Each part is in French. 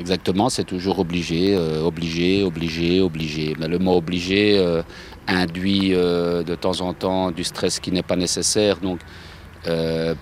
Exactement, c'est toujours obligé, euh, obligé, obligé, obligé. Le mot obligé euh, induit euh, de temps en temps du stress qui n'est pas nécessaire. Donc,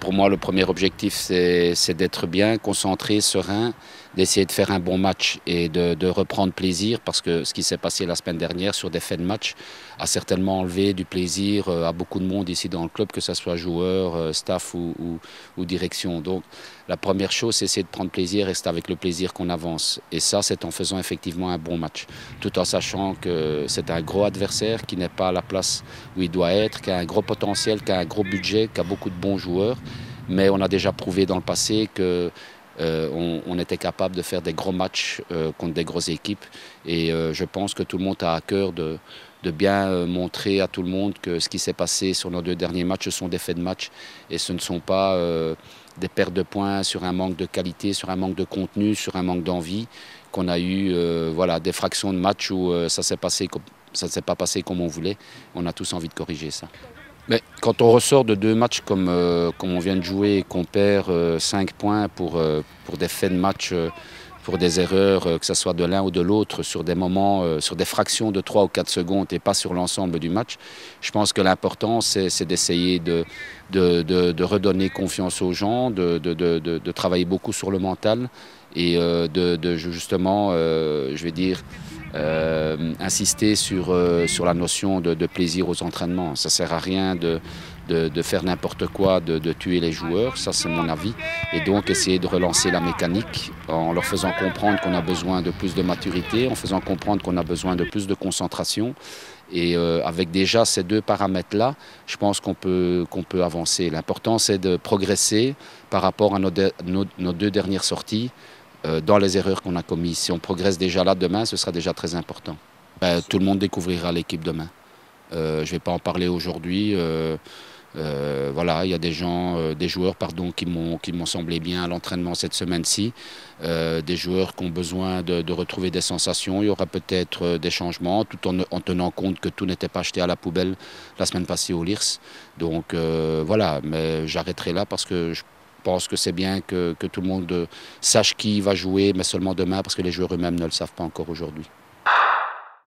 pour moi, le premier objectif, c'est d'être bien, concentré, serein, d'essayer de faire un bon match et de, reprendre plaisir parce que ce qui s'est passé la semaine dernière sur des faits de match a certainement enlevé du plaisir à beaucoup de monde ici dans le club, que ce soit joueurs, staff ou, ou, ou direction. Donc, la première chose, c'est essayer de prendre plaisir et c'est avec le plaisir qu'on avance. Et ça, c'est en faisant effectivement un bon match, tout en sachant que c'est un gros adversaire qui n'est pas à la place où il doit être, qui a un gros potentiel, qui a un gros budget, qui a beaucoup de bons joueurs. Mais on a déjà prouvé dans le passé que euh, on, était capable de faire des gros matchs euh, contre des grosses équipes. Et euh, je pense que tout le monde a à cœur de, bien montrer à tout le monde que ce qui s'est passé sur nos deux derniers matchs, ce sont des faits de match et ce ne sont pas des pertes de points sur un manque de qualité, sur un manque de contenu, sur un manque d'envie, qu'on a eu voilà, des fractions de match où euh, ça ne s'est pas passé comme on voulait. On a tous envie de corriger ça. Mais quand on ressort de deux matchs comme, euh, comme on vient de jouer et qu'on perd 5 points pour, pour des faits de match pour des erreurs, euh, que ce soit de l'un ou de l'autre, sur des moments, euh, sur des fractions de 3 ou 4 secondes et pas sur l'ensemble du match. Je pense que l'important, c'est d'essayer de, de, redonner confiance aux gens, de, travailler beaucoup sur le mental et euh, de, justement, je vais dire, insister sur, sur la notion de, plaisir aux entraînements. Ça ne sert à rien de, de, faire n'importe quoi, de, tuer les joueurs, ça c'est mon avis. Et donc essayer de relancer la mécanique en leur faisant comprendre qu'on a besoin de plus de maturité, en faisant comprendre qu'on a besoin de plus de concentration. Et euh, avec déjà ces deux paramètres-là, je pense qu'on peut, qu'on peut avancer. L'important, c'est de progresser par rapport à nos, deux dernières sorties euh, dans les erreurs qu'on a commises. Si on progresse déjà là demain, ce sera déjà très important. Ben, tout le monde découvrira l'équipe demain. Euh, je ne vais pas en parler aujourd'hui. Euh, voilà, il y a des gens, euh, des joueurs pardon, qui m'ont semblé bien à l'entraînement cette semaine-ci, euh, des joueurs qui ont besoin de, retrouver des sensations. Il y aura peut-être des changements, tout en, tenant compte que tout n'était pas acheté à la poubelle la semaine passée au LIRS. Donc voilà, mais j'arrêterai là parce que je pense que c'est bien que tout le monde sache qui va jouer, mais seulement demain parce que les joueurs eux-mêmes ne le savent pas encore aujourd'hui.